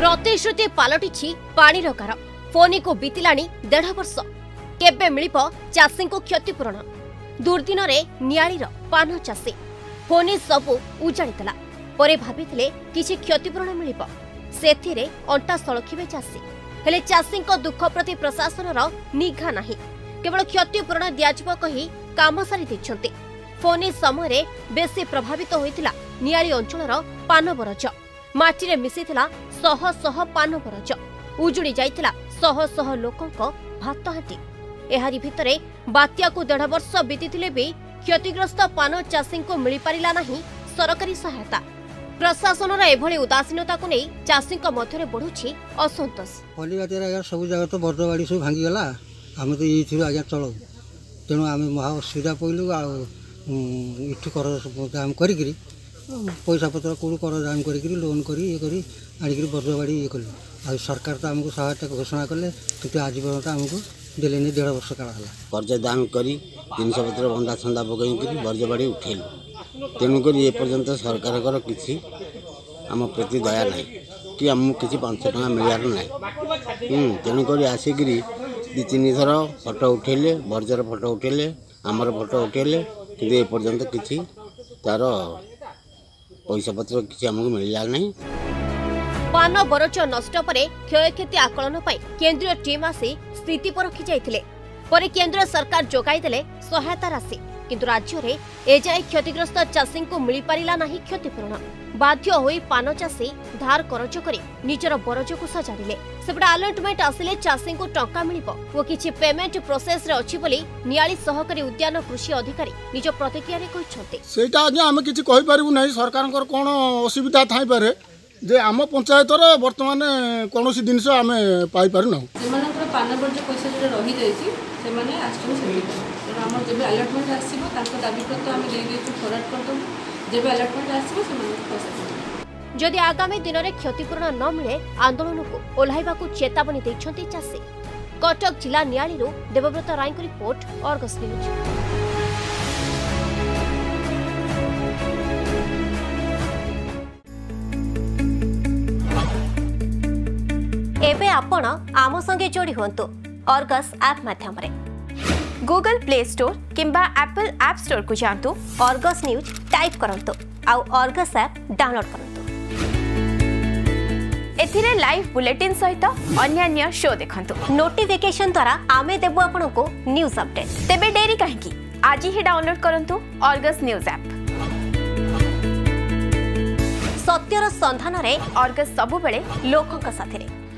ପ୍ରତିଶ୍ରୁତି ପାଲଟିଛି ପାଣିର କାର ଫୋନିକୁ ବିତିଲାଣି ଦେଢ଼ ବର୍ଷ କେବେ ମିଳିବ ଚାଷୀଙ୍କୁ କ୍ଷତିପୂରଣ ଦୁର୍ଦ୍ଦିନରେ ନିଆଳିର ପାନ ଚାଷୀ ଫୋନି ସବୁ ଉଜାଡ଼ିଦେଲା ପରେ ଭାବିଥିଲେ କିଛି କ୍ଷତିପୂରଣ ମିଳିବ ସେଥିରେ ଅଣ୍ଟା ସଳଖିବେ ଚାଷୀ ହେଲେ ଚାଷୀଙ୍କ ଦୁଃଖ ପ୍ରତି ପ୍ରଶାସନର ନିଘା ନାହିଁ କେବଳ କ୍ଷତିପୂରଣ ଦିଆଯିବ କହି କାମ ସାରି ଦେଇଛନ୍ତି ଫୋନି ସମୟରେ ବେଶୀ ପ୍ରଭାବିତ ହୋଇଥିଲା ନିଆଳି ଅଞ୍ଚଳର ପାନବରଜ ମାଟିରେ ମିଶିଥିଲା ଶହ ଶହ ପାନବରଜ ଉଜୁଡ଼ି ଯାଇଥିଲା ଶହ ଶହ ଲୋକଙ୍କ ଭାତ ହାଣ୍ଡି ଏହାରି ଭିତରେ ବାତ୍ୟାକୁ ଦେଢ଼ ବର୍ଷ ବିତିଥିଲେ ବି କ୍ଷତିଗ୍ରସ୍ତ ପାନ ଚାଷୀଙ୍କୁ ମିଳିପାରିଲା ନାହିଁ ସରକାରୀ ସହାୟତା ପ୍ରଶାସନର ଏଭଳି ଉଦାସୀନତାକୁ ନେଇ ଚାଷୀଙ୍କ ମଧ୍ୟରେ ବଢ଼ୁଛି ଅସନ୍ତୋଷ ଫନି ବାତ୍ୟାରେ ଆଜ୍ଞା ସବୁ ଜାଗା ତ ବରଦବାଡ଼ି ସବୁ ଭାଙ୍ଗିଗଲା ଆମେ ତ ଏଇଥିରୁ ଆଜ୍ଞା ଚଳୁ ତେଣୁ ଆମେ ମହା ଅସୁବିଧା ପଡ଼ିଲୁ ଆଉ ଏଠୁ କର କରିକିରି ପଇସାପତ୍ର କେଉଁଠୁ କରଦାନ କରିକିରି ଲୋନ୍ କରି ଇଏ କରି ଆଣିକିରି ବଜ୍ରବାଡ଼ି ଇଏ କଲୁ ଆଉ ସରକାର ତ ଆମକୁ ସହାୟତା ଘୋଷଣା କଲେ କିନ୍ତୁ ଆଜି ପର୍ଯ୍ୟନ୍ତ ଆମକୁ ଦେଲେନି ଦେଢ଼ ବର୍ଷ କାଳ ହେଲା କର୍ଜ ଦାନ କରି ଜିନିଷପତ୍ର ବନ୍ଦା ଛନ୍ଦା ପକାଇକିରି ବଜ୍ରବାଡ଼ି ଉଠେଇଲୁ ତେଣୁକରି ଏପର୍ଯ୍ୟନ୍ତ ସରକାରଙ୍କର କିଛି ଆମ ପ୍ରତି ଦୟା ନାହିଁ କି ଆମକୁ କିଛି ପାଞ୍ଚ ଟଙ୍କା ମିଳିବାର ନାହିଁ ତେଣୁକରି ଆସିକିରି ଦୁଇ ତିନିଥର ଫଟୋ ଉଠେଇଲେ ବର୍ଜର ଫଟୋ ଉଠେଇଲେ ଆମର ଫଟୋ ଉଠେଇଲେ କିନ୍ତୁ ଏପର୍ଯ୍ୟନ୍ତ କିଛି ତା'ର পয়সাপত্র কিছু আমাকে মিলিলা পান বরজ নষ্ট পরে ক্ষয়ক্ষতি আকলন পাই কেন্দ্রীয় টিম আসি স্থিতি পরখি যাই পরে কেন্দ্র সরকার যোগাই দে সহায়তা রাশি କିନ୍ତୁ ରାଜ୍ୟରେ ଏଯାଏଁ କ୍ଷତିଗ୍ରସ୍ତ ଚାଷୀଙ୍କୁ ମିଳିପାରିଲା ନାହିଁ କ୍ଷତିପୂରଣ ବାଧ୍ୟ ହୋଇ ପାନ ଚାଷୀ ଧାର କରଜ କରି ନିଜର ବରଜକୁ ସଜାଡ଼ିଲେ ସେପଟେ ଆଲଟମେଣ୍ଟ ଆସିଲେ ଚାଷୀଙ୍କୁ ଟଙ୍କା ମିଳିବ ଓ କିଛି ପେମେଣ୍ଟ ପ୍ରୋସେସରେ ଅଛି ବୋଲି ନିଆଳି ସହକାରୀ ଉଦ୍ୟାନ କୃଷି ଅଧିକାରୀ ନିଜ ପ୍ରତିକ୍ରିୟାରେ କହିଛନ୍ତି ସେଇଟା ଆଜ୍ଞା ଆମେ କିଛି କହିପାରିବୁ ନାହିଁ ସରକାରଙ୍କର କ'ଣ ଅସୁବିଧା ଥାଇପାରେ ଯେ ଆମ ପଞ୍ଚାୟତର ବର୍ତ୍ତମାନ କୌଣସି ଜିନିଷ ଆମେ ପାଇପାରୁନାହୁଁ ସେମାନଙ୍କର ପାନ ବର୍ଜ୍ୟ ପଇସା ଯେଉଁଟା ରହିଯାଇଛି ସେମାନେ ଆସୁଛନ୍ତି আমার যেবে আলটমেন্ট আসব তাঁর দাবিপত্র আমি দিয়ে ফরওয়ার্ড করদেবু যেবে আলটমেন্ট আসব সে যদি আগামী দিনরে ক্ষতিপূরণ ন মিলে আন্দোলনকু ওহ্লাইবাকু চেতাবনী দেইছন্তি চাষী কটক জেলা নিয়াড়ু Debabrata Ray report Argus news ଏବେ ଆପଣ ଆମ ସଙ୍ଗେ ଯୋଡ଼ି ହୁଅନ୍ତୁ ଅର୍ଗସ୍ ଆପ୍ ମାଧ୍ୟମରେ গুগল ପ୍ଲେ ଷ୍ଟୋର୍ କିମ୍ବା ଆପଲ୍ ଆପ୍ ଷ୍ଟୋର୍କୁ ଯାଆନ୍ତୁ ଅର୍ଗସ୍ ନ୍ୟୁଜ୍ ଟାଇପ୍ କରନ୍ତୁ ଆଉ ଅର୍ଗସ୍ ଆପ୍ ଡାଉନଲୋଡ୍ କରନ୍ତୁ ଏଥିରେ ଲାଇଭ୍ ବୁଲେଟିନ୍ ସହିତ ଅନ୍ୟାନ୍ୟ ଶୋ ଦେଖନ୍ତୁ ନୋଟିଫିକେସନ୍ ଦ୍ୱାରା ଆମେ ଦେବୁ ଆପଣଙ୍କୁ ନ୍ୟୁଜ୍ ଅପଡେଟ୍ ତେବେ ଡେରି କାହିଁକି ଆଜି ହିଁ ଡାଉନଲୋଡ୍ କରନ୍ତୁ ଅର୍ଗସ୍ ନ୍ୟୁଜ୍ ଆପ୍ ସତ୍ୟର ସନ୍ଧାନରେ ଅର୍ଗସ୍ ସବୁବେଳେ ଲୋକଙ୍କ ସାଥିରେ